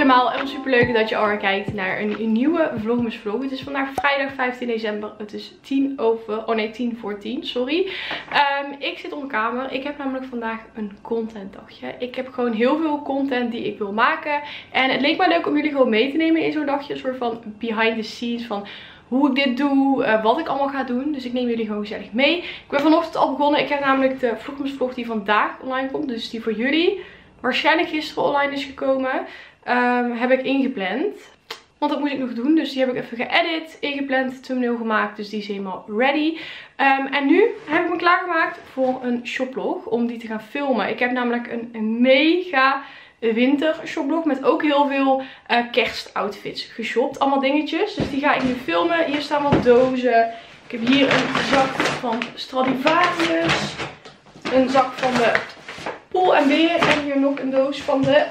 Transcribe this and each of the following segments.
allemaal en super leuk dat je alweer kijkt naar een, nieuwe vlogmas vlog. Het is vandaag vrijdag 15 december. Het is 10 over, oh nee 10 voor 10, sorry. Um, ik zit op mijn kamer. Ik heb namelijk vandaag een content dagje. Ik heb gewoon heel veel content die ik wil maken. En het leek mij leuk om jullie gewoon mee te nemen in zo'n dagje. Een soort van behind the scenes van hoe ik dit doe, uh, wat ik allemaal ga doen. Dus ik neem jullie gewoon gezellig mee. Ik ben vanochtend al begonnen. Ik heb namelijk de vlogmas vlog die vandaag online komt. Dus die voor jullie waarschijnlijk gisteren online is gekomen. Um, heb ik ingepland. Want dat moet ik nog doen. Dus die heb ik even geëdit, ingepland, thumbnail gemaakt. Dus die is helemaal ready. Um, en nu heb ik me klaargemaakt voor een shoplog. Om die te gaan filmen. Ik heb namelijk een, mega winter shoplog. Met ook heel veel uh, kerstoutfits geshopt. Allemaal dingetjes. Dus die ga ik nu filmen. Hier staan wat dozen. Ik heb hier een zak van Stradivarius. Een zak van de Pool en Beer. En hier nog een doos van de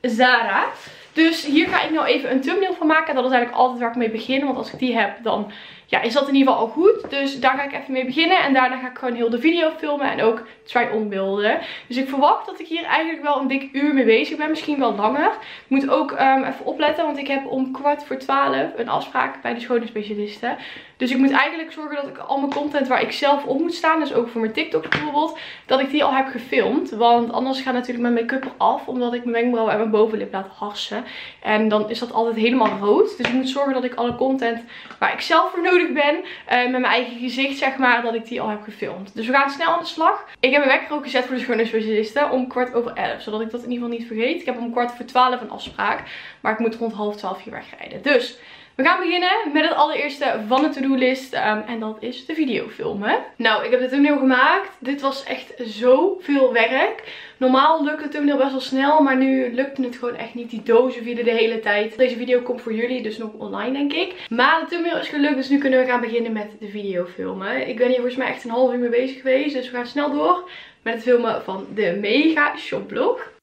Zara. Dus hier ga ik nou even een thumbnail van maken. Dat is eigenlijk altijd waar ik mee begin. Want als ik die heb, dan ja, is dat in ieder geval al goed. Dus daar ga ik even mee beginnen. En daarna ga ik gewoon heel de video filmen. En ook try-on beelden. Dus ik verwacht dat ik hier eigenlijk wel een dik uur mee bezig ben. Misschien wel langer. Ik moet ook um, even opletten. Want ik heb om kwart voor twaalf een afspraak bij de schoonheidsspecialisten. Dus ik moet eigenlijk zorgen dat ik al mijn content waar ik zelf op moet staan. Dus ook voor mijn TikTok bijvoorbeeld. Dat ik die al heb gefilmd. Want anders gaat natuurlijk mijn make-up eraf. Omdat ik mijn wenkbrauwen en mijn bovenlip laat harsen. En dan is dat altijd helemaal rood. Dus ik moet zorgen dat ik alle content waar ik zelf voor nodig ben. Uh, met mijn eigen gezicht zeg maar. Dat ik die al heb gefilmd. Dus we gaan snel aan de slag. Ik heb mijn wekker ook gezet voor de schoonheidsspecialisten. Om kwart over elf. Zodat ik dat in ieder geval niet vergeet. Ik heb om kwart voor twaalf een afspraak. Maar ik moet rond half twaalf hier wegrijden. Dus... We gaan beginnen met het allereerste van de to-do list. Um, en dat is de video filmen. Nou, ik heb de thumbnail gemaakt. Dit was echt zoveel werk. Normaal lukt de thumbnail best wel snel. Maar nu lukte het gewoon echt niet. Die dozen vielen de hele tijd. Deze video komt voor jullie dus nog online denk ik. Maar de thumbnail is gelukt. Dus nu kunnen we gaan beginnen met de video filmen. Ik ben hier volgens mij echt een half uur mee bezig geweest. Dus we gaan snel door met het filmen van de mega shopblog.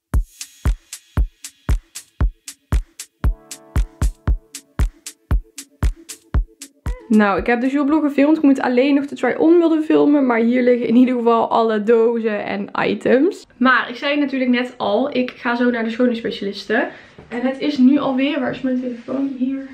Nou, ik heb de shoplog gefilmd. Ik moet alleen nog de try-on willen filmen. Maar hier liggen in ieder geval alle dozen en items. Maar ik zei natuurlijk net al, ik ga zo naar de schoonheidsspecialisten. En het is nu alweer, waar is mijn telefoon? Hier.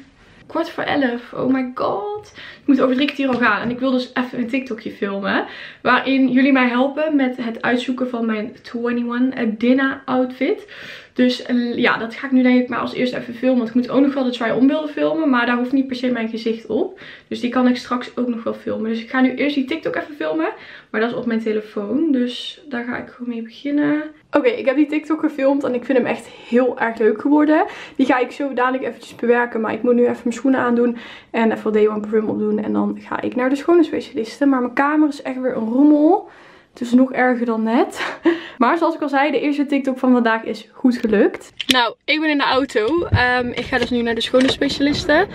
Kwart voor elf. Oh my god. Ik moet over drie kwartier al gaan. En ik wil dus even een TikTokje filmen. Waarin jullie mij helpen met het uitzoeken van mijn 21 dinner outfit. Dus eh, ja, dat ga ik nu denk ik maar als eerst even filmen. Want ik moet ook nog wel de try-on beelden filmen. Maar daar hoeft niet per se mijn gezicht op. Dus die kan ik straks ook nog wel filmen. Dus ik ga nu eerst die TikTok even filmen. Maar dat is op mijn telefoon. Dus daar ga ik gewoon mee beginnen. Oké, ik heb die TikTok gefilmd en ik vind hem echt heel erg leuk geworden. Die ga ik zo dadelijk eventjes bewerken. Maar ik moet nu even mijn schoenen aandoen en even wat Day One Perfume opdoen. En dan ga ik naar de schone specialisten. Maar mijn kamer is echt weer een rommel. Het is nog erger dan net. Maar zoals ik al zei, de eerste TikTok van vandaag is goed gelukt. Nou, ik ben in de auto. Ehm, ik ga dus nu naar de schone specialisten.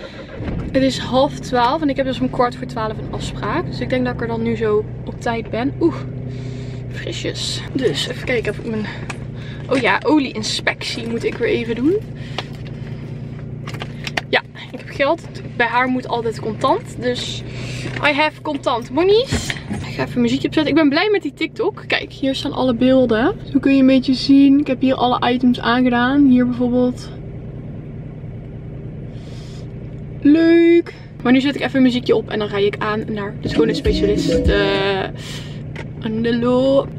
Het is half twaalf en ik heb dus om kwart voor twaalf een afspraak. Dus ik denk dat ik er dan nu zo op tijd ben. Oeh, frisjes. Dus even kijken of ik mijn... Oh ja, olieinspectie moet ik weer even doen. Ik geld. Bij haar moet altijd contant. Dus I have contant monies ga even muziekje opzetten. Ik ben blij met die TikTok. Kijk, hier staan alle beelden. Zo kun je een beetje zien. Ik heb hier alle items aangedaan. Hier bijvoorbeeld. Leuk. Maar nu zet ik even muziekje op en dan rij ik aan naar de schoonheidsspecialist. Uh,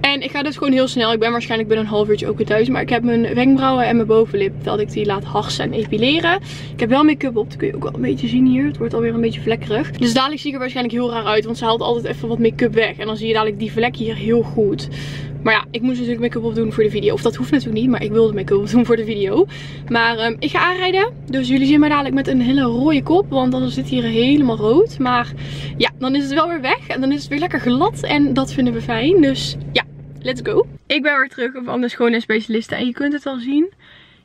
en ik ga dus gewoon heel snel. Ik ben waarschijnlijk binnen een half uurtje ook weer thuis. Maar ik heb mijn wenkbrauwen en mijn bovenlip dat ik die laat harsen en epileren. Ik heb wel make-up op. Dat kun je ook wel een beetje zien hier. Het wordt alweer een beetje vlekkerig. Dus dadelijk zie ik er waarschijnlijk heel raar uit. Want ze haalt altijd even wat make-up weg. En dan zie je dadelijk die vlek hier heel goed. Maar ja, ik moest natuurlijk make-up opdoen voor de video. Of dat hoeft natuurlijk niet, maar ik wilde make-up opdoen voor de video. Maar um, ik ga aanrijden. Dus jullie zien mij dadelijk met een hele rode kop. Want dan zit hier helemaal rood. Maar ja, dan is het wel weer weg. En dan is het weer lekker glad. En dat vinden we fijn. Dus ja, let's go. Ik ben weer terug van de schoonheidsspecialisten. En je kunt het al zien.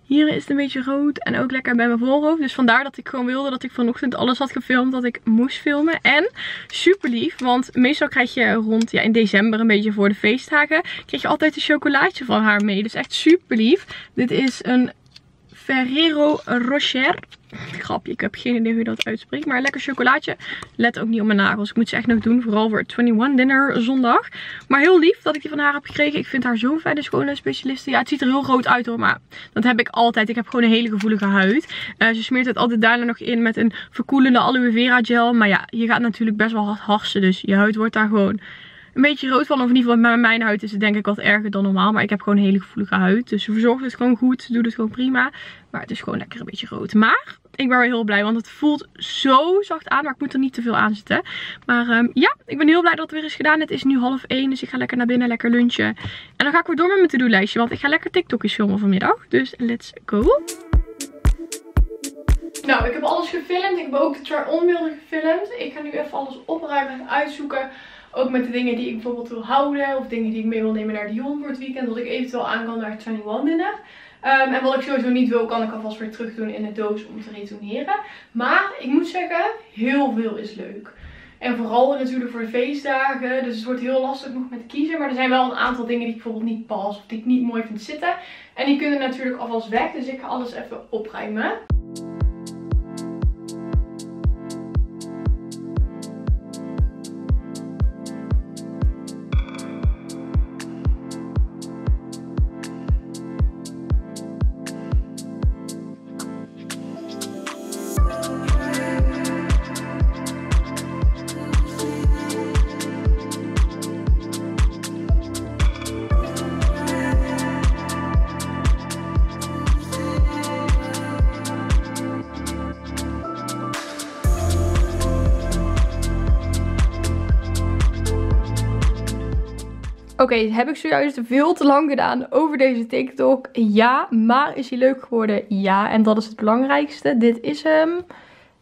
Hier is het een beetje rood en ook lekker bij mijn voorhoofd. Dus vandaar dat ik gewoon wilde dat ik vanochtend alles had gefilmd dat ik moest filmen. En super lief, want meestal krijg je rond ja, in december een beetje voor de feestdagen. Krijg je altijd een chocolaatje van haar mee. Dus echt super lief. Dit is een Ferrero Rocher. Grapje, ik heb geen idee hoe je dat uitspreekt. Maar lekker chocolaatje. Let ook niet op mijn nagels. Ik moet ze echt nog doen. Vooral voor 21 dinner zondag. Maar heel lief dat ik die van haar heb gekregen. Ik vind haar zo'n fijne schoonheidsspecialiste. Ja, het ziet er heel groot uit hoor. Maar dat heb ik altijd. Ik heb gewoon een hele gevoelige huid. Uh, ze smeert het altijd daarna nog in met een verkoelende aloe vera gel. Maar ja, je gaat natuurlijk best wel hard harsen. Dus je huid wordt daar gewoon een beetje rood van. Of in ieder geval met mijn huid is het denk ik wat erger dan normaal. Maar ik heb gewoon een hele gevoelige huid. Dus ze verzorgt het gewoon goed. Ze doet het gewoon prima. Maar het is gewoon lekker een beetje rood. Maar ik ben weer heel blij. Want het voelt zo zacht aan. Maar ik moet er niet te veel aan zitten. Maar um, ja, ik ben heel blij dat het weer is gedaan. Het is nu half 1. Dus ik ga lekker naar binnen. Lekker lunchen. En dan ga ik weer door met mijn to-do lijstje. Want ik ga lekker TikTokjes filmen vanmiddag. Dus let's go. Nou, ik heb alles gefilmd. Ik heb ook de try-on beelden gefilmd. Ik ga nu even alles opruimen en uitzoeken. Ook met de dingen die ik bijvoorbeeld wil houden. Of dingen die ik mee wil nemen naar Dion voor het weekend. Dat ik eventueel aan kan naar het 21 dinner. Um, en wat ik sowieso niet wil, kan ik alvast weer terug doen in de doos om te retourneren. Maar ik moet zeggen, heel veel is leuk. En vooral natuurlijk voor de feestdagen. Dus het wordt heel lastig nog met kiezen. Maar er zijn wel een aantal dingen die ik bijvoorbeeld niet pas. Of die ik niet mooi vind zitten. En die kunnen natuurlijk alvast weg. Dus ik ga alles even opruimen. Oké, heb ik zojuist veel te lang gedaan over deze TikTok? Ja, maar is hij leuk geworden? Ja, en dat is het belangrijkste. Dit is hem.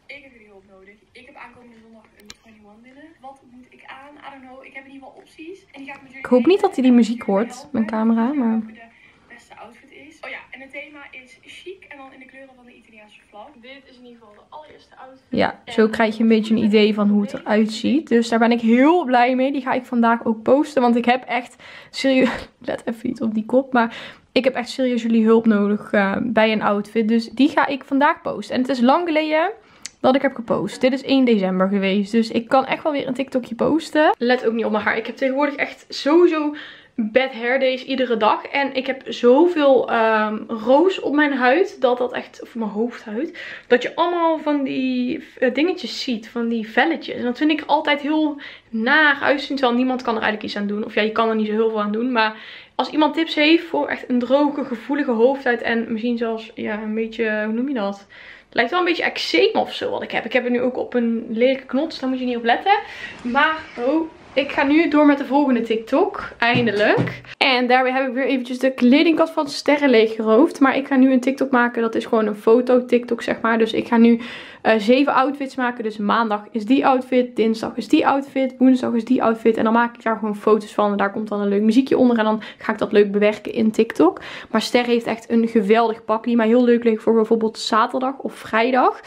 Ik heb jullie hulp nodig. Ik heb aankomende zondag een 21 binnen. Wat moet ik aan? I don't know. Ik heb in ieder geval opties. En die ga ik. Ik hoop niet dat hij die muziek hoort, mijn camera, maar... de beste outfit is. Oh ja, en het thema is chic en dan in de kleuren van de Italiaanse vlag. Dit is in ieder geval de allereerste outfit. Ja, zo krijg je een beetje een idee van hoe het eruit ziet. Dus daar ben ik heel blij mee. Die ga ik vandaag ook posten. Want ik heb echt serieus... Let even niet op die kop. Maar ik heb echt serieus jullie hulp nodig uh, bij een outfit. Dus die ga ik vandaag posten. En het is lang geleden dat ik heb gepost. Dit is 1 december geweest. Dus ik kan echt wel weer een TikTokje posten. Let ook niet op mijn haar. Ik heb tegenwoordig echt sowieso bad hair days iedere dag. En ik heb zoveel um, roos op mijn huid. Dat dat echt, of mijn hoofdhuid. Dat je allemaal van die uh, dingetjes ziet. Van die velletjes. En dat vind ik altijd heel naar uitzien. Terwijl niemand kan er eigenlijk iets aan doen. Of ja, je kan er niet zo heel veel aan doen. Maar als iemand tips heeft voor echt een droge, gevoelige hoofdhuid. En misschien zelfs, ja, een beetje, hoe noem je dat? Het lijkt wel een beetje eczeem of zo wat ik heb. Ik heb het nu ook op een lelijke knots. Daar moet je niet op letten. Maar, oh, ik ga nu door met de volgende TikTok. Eindelijk. En daarbij heb ik weer eventjes de kledingkast van Sterren leeggeroofd. Maar ik ga nu een TikTok maken. Dat is gewoon een foto TikTok zeg maar. Dus ik ga nu uh, zeven outfits maken. Dus maandag is die outfit. Dinsdag is die outfit. Woensdag is die outfit. En dan maak ik daar gewoon foto's van. En daar komt dan een leuk muziekje onder. En dan ga ik dat leuk bewerken in TikTok. Maar Ster heeft echt een geweldig pak. Die mij heel leuk ligt voor bijvoorbeeld zaterdag of vrijdag.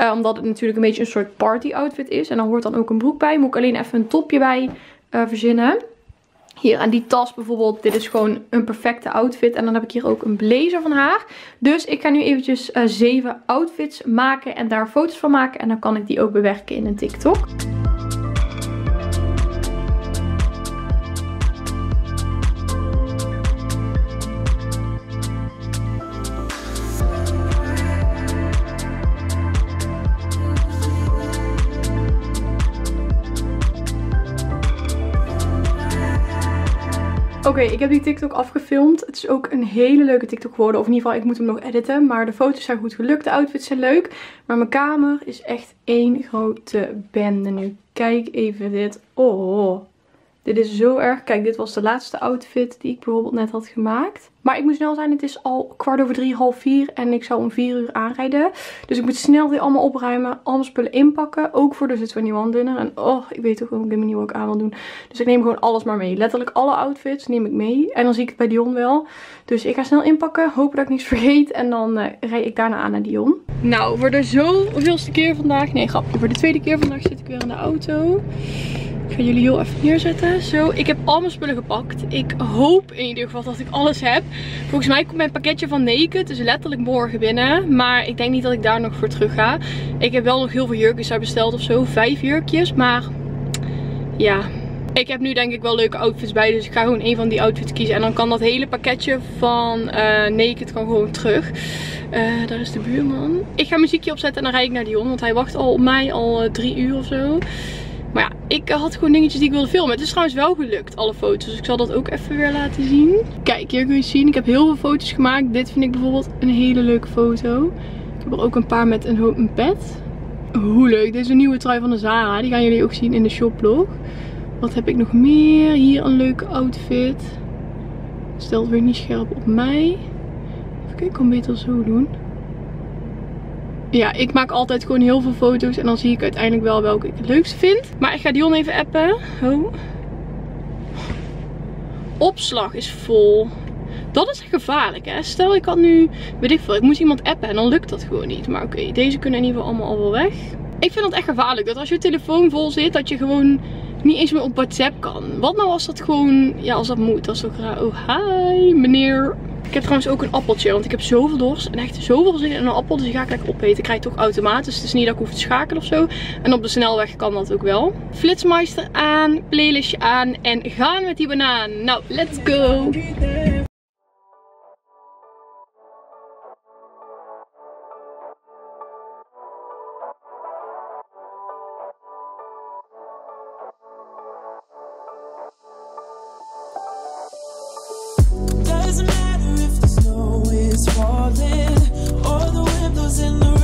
Uh, omdat het natuurlijk een beetje een soort party outfit is. En dan hoort dan ook een broek bij. Moet ik alleen even een topje bij uh, verzinnen. Hier aan die tas bijvoorbeeld. Dit is gewoon een perfecte outfit. En dan heb ik hier ook een blazer van haar. Dus ik ga nu eventjes uh, zeven outfits maken. En daar foto's van maken. En dan kan ik die ook bewerken in een TikTok. Oké, ik heb die TikTok afgefilmd. Het is ook een hele leuke TikTok geworden. Of in ieder geval, ik moet hem nog editen. Maar de foto's zijn goed gelukt. De outfits zijn leuk. Maar mijn kamer is echt één grote bende nu. Kijk even dit. Oh, dit is zo erg. Kijk, dit was de laatste outfit die ik bijvoorbeeld net had gemaakt. Maar ik moet snel zijn. Het is al kwart over drie, half vier. En ik zou om vier uur aanrijden. Dus ik moet snel weer allemaal opruimen. Allemaal spullen inpakken. Ook voor de 21 dinner. En oh, ik weet op een manier wat ik aan wil doen. Dus ik neem gewoon alles maar mee. Letterlijk alle outfits neem ik mee. En dan zie ik het bij Dion wel. Dus ik ga snel inpakken. Hopen dat ik niks vergeet. En dan uh, rijd ik daarna aan naar Dion. Nou, voor de zoveelste keer vandaag. Nee, grapje. Voor de tweede keer vandaag zit ik weer in de auto. Ik ga jullie heel even neerzetten. Zo, ik heb al mijn spullen gepakt. Ik hoop in ieder geval dat ik alles heb. Volgens mij komt mijn pakketje van Naked dus letterlijk morgen binnen. Maar ik denk niet dat ik daar nog voor terug ga. Ik heb wel nog heel veel jurkjes daar besteld of zo. Vijf jurkjes, maar ja, ik heb nu denk ik wel leuke outfits bij. Dus ik ga gewoon een van die outfits kiezen. En dan kan dat hele pakketje van uh, Naked kan gewoon terug. Uh, daar is de buurman. Ik ga muziekje opzetten en dan rijd ik naar Dion. Want hij wacht al op mij al uh, drie uur of zo. Maar ja, ik had gewoon dingetjes die ik wilde filmen. Het is trouwens wel gelukt, alle foto's. Dus ik zal dat ook even weer laten zien. Kijk, hier kun je zien. Ik heb heel veel foto's gemaakt. Dit vind ik bijvoorbeeld een hele leuke foto. Ik heb er ook een paar met een, een pet. Hoe leuk. Dit is een nieuwe trui van de Zara. Die gaan jullie ook zien in de shoplog. Wat heb ik nog meer? Hier een leuke outfit. Stelt weer niet scherp op mij. Even kijken, ik kan beter zo doen. Ja, ik maak altijd gewoon heel veel foto's. En dan zie ik uiteindelijk wel welke ik het leukste vind. Maar ik ga Dion even appen. Oh. Opslag is vol. Dat is gevaarlijk hè. Stel ik had nu, weet ik veel, ik moest iemand appen en dan lukt dat gewoon niet. Maar oké, deze kunnen in ieder geval allemaal al wel weg. Ik vind dat echt gevaarlijk. Dat als je telefoon vol zit, dat je gewoon niet eens meer op WhatsApp kan. Wat nou als dat gewoon, ja als dat moet. Dat is toch raar. Oh hi meneer. Ik heb trouwens ook een appeltje, want ik heb zoveel dorst en echt zoveel zin in een appel. Dus die ga ik lekker opeten. Ik krijg toch automatisch, het is niet dat ik hoef te schakelen of zo. En op de snelweg kan dat ook wel. Flitsmeister aan, playlistje aan en gaan met die banaan. Nou, let's go! in the